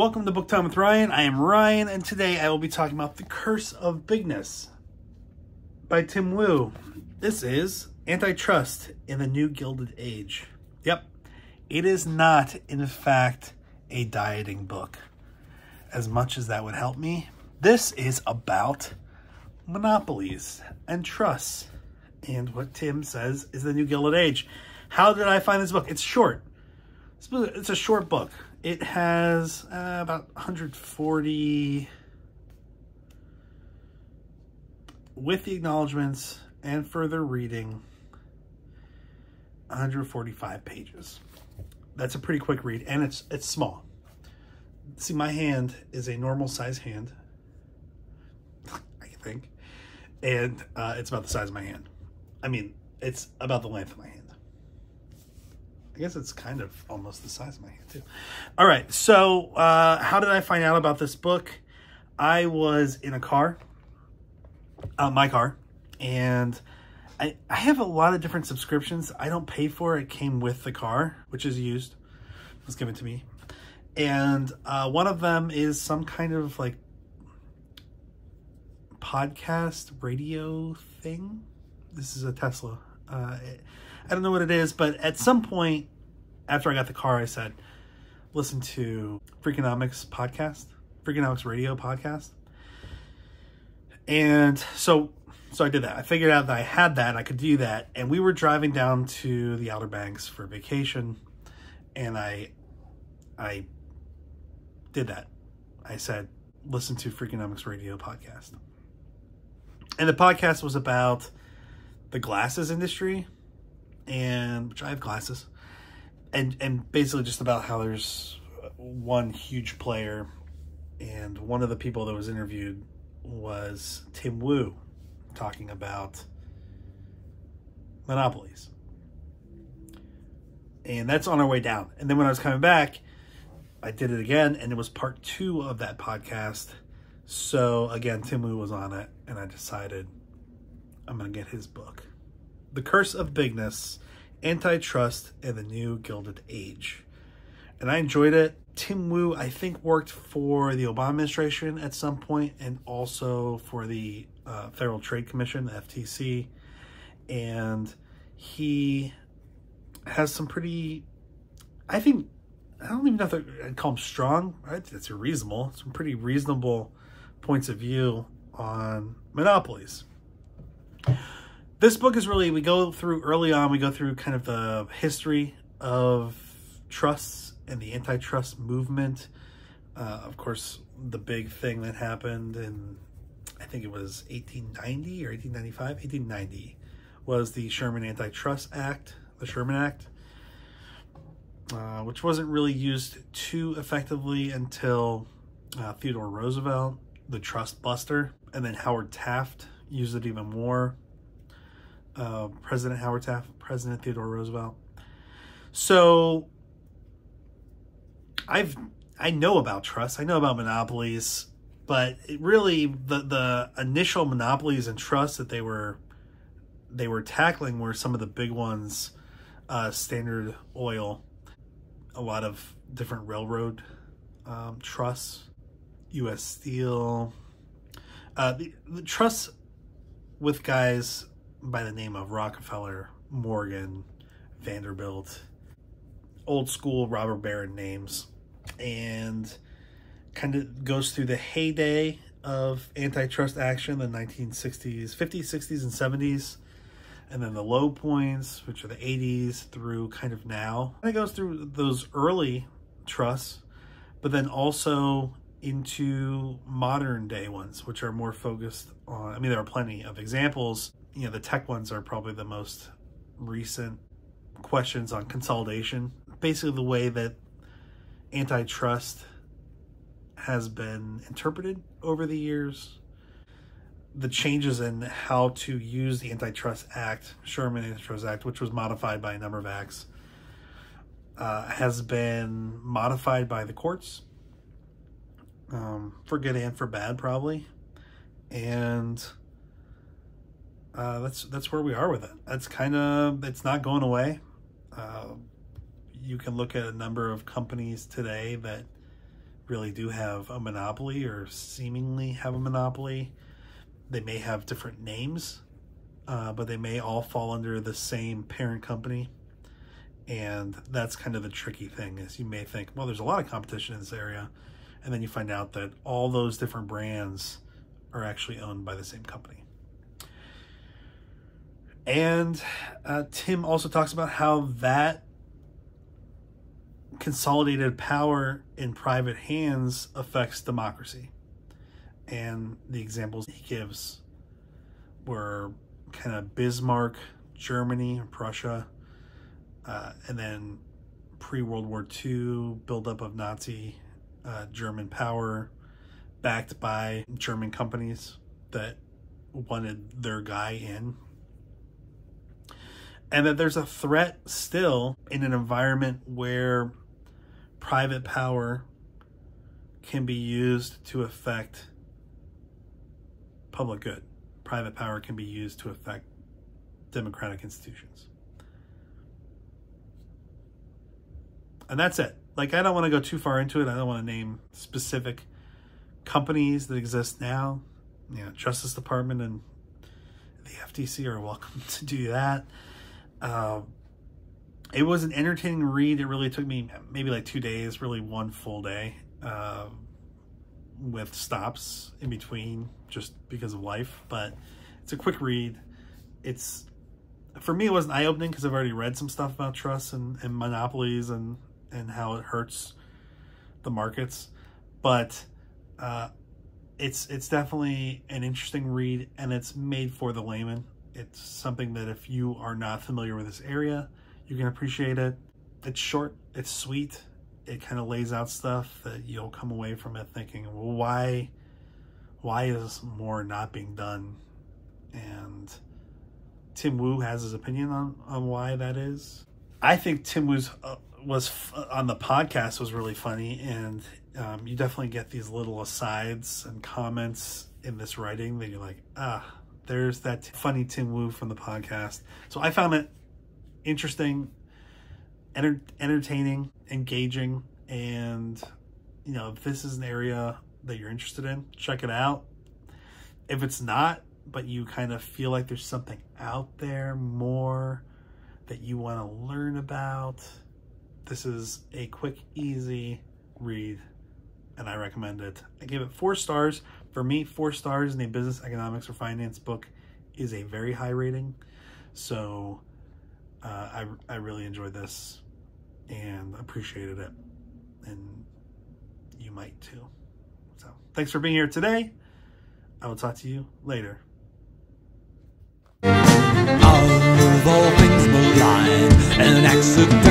Welcome to Book Time with Ryan. I am Ryan, and today I will be talking about The Curse of Bigness by Tim Wu. This is Antitrust in the New Gilded Age. Yep, it is not, in fact, a dieting book. As much as that would help me, this is about monopolies and trusts and what Tim says is the New Gilded Age. How did I find this book? It's short. It's a short book. It has uh, about 140 with the acknowledgments and further reading 145 pages. That's a pretty quick read and it's it's small. See my hand is a normal size hand. I think. And uh, it's about the size of my hand. I mean, it's about the length of my hand. I guess it's kind of almost the size of my hand too. All right, so uh, how did I find out about this book? I was in a car, uh, my car, and I, I have a lot of different subscriptions. I don't pay for it. It came with the car, which is used. It was given to me. And uh, one of them is some kind of like podcast radio thing. This is a Tesla. Uh, I don't know what it is, but at some point after I got the car, I said, listen to Freakonomics podcast, Freakonomics radio podcast. And so so I did that. I figured out that I had that, I could do that. And we were driving down to the Outer Banks for vacation, and I I did that. I said, listen to Freakonomics Radio podcast. And the podcast was about the glasses industry, and which I have glasses, and and basically just about how there's one huge player, and one of the people that was interviewed was Tim Wu, talking about monopolies. And that's on our way down. And then when I was coming back, I did it again, and it was part two of that podcast. So again, Tim Wu was on it, and I decided I'm going to get his book. The Curse of Bigness, Antitrust, and the New Gilded Age. And I enjoyed it. Tim Wu, I think, worked for the Obama administration at some point and also for the uh, Federal Trade Commission, the FTC. And he has some pretty, I think, I don't even know if I'd call him strong. Right? That's reasonable. Some pretty reasonable points of view on monopolies. This book is really, we go through early on, we go through kind of the history of trusts and the antitrust movement. Uh, of course, the big thing that happened in, I think it was 1890 or 1895, 1890, was the Sherman Antitrust Act, the Sherman Act, uh, which wasn't really used too effectively until uh, Theodore Roosevelt, the trust buster, and then Howard Taft used it even more. Uh, President Howard Taft, President Theodore Roosevelt. So I've I know about trusts, I know about monopolies, but really the the initial monopolies and trusts that they were they were tackling were some of the big ones, uh, Standard Oil, a lot of different railroad um, trusts, U.S. Steel, uh, the, the trusts with guys by the name of Rockefeller, Morgan, Vanderbilt, old school robber baron names and kind of goes through the heyday of antitrust action, the 1960s, 50s, 60s, and 70s, and then the low points, which are the 80s through kind of now. And it goes through those early trusts, but then also into modern day ones, which are more focused on, I mean, there are plenty of examples. You know, the tech ones are probably the most recent questions on consolidation. Basically, the way that antitrust has been interpreted over the years. The changes in how to use the Antitrust Act, Sherman Antitrust Act, which was modified by a number of acts, uh, has been modified by the courts um, for good and for bad, probably. And uh, that's that's where we are with it. That's kind of it's not going away. Uh, you can look at a number of companies today that really do have a monopoly or seemingly have a monopoly. They may have different names, uh, but they may all fall under the same parent company. And that's kind of the tricky thing is you may think, well, there's a lot of competition in this area. And then you find out that all those different brands are actually owned by the same company. And uh, Tim also talks about how that consolidated power in private hands affects democracy. And the examples he gives were kind of Bismarck, Germany, Prussia, uh, and then pre World War II buildup of Nazi uh, German power, backed by German companies that wanted their guy in. And that there's a threat still in an environment where private power can be used to affect public good. Private power can be used to affect democratic institutions. And that's it. Like, I don't want to go too far into it. I don't want to name specific companies that exist now. You know, Justice Department and the FTC are welcome to do that. Uh, it was an entertaining read. It really took me maybe like two days, really one full day, uh, with stops in between just because of life. But it's a quick read. It's for me, it was eye opening because I've already read some stuff about trusts and, and monopolies and and how it hurts the markets. But uh, it's it's definitely an interesting read, and it's made for the layman. It's something that if you are not familiar with this area you can appreciate it. It's short, it's sweet, it kind of lays out stuff that you'll come away from it thinking, well, why, why is more not being done? And Tim Wu has his opinion on, on why that is. I think Tim Wu's uh, was f- on the podcast was really funny, and um, you definitely get these little asides and comments in this writing that you're like, ah, there's that funny Tim Wu from the podcast. So I found it interesting, enter- entertaining, engaging, and you know, if this is an area that you're interested in, check it out. If it's not, but you kind of feel like there's something out there more that you want to learn about, this is a quick, easy read, and I recommend it. I give it four stars. For me, four stars in a business, economics, or finance book is a very high rating. So uh, I, I really enjoyed this and appreciated it. And you might too. So thanks for being here today. I will talk to you later. Of all things an accidental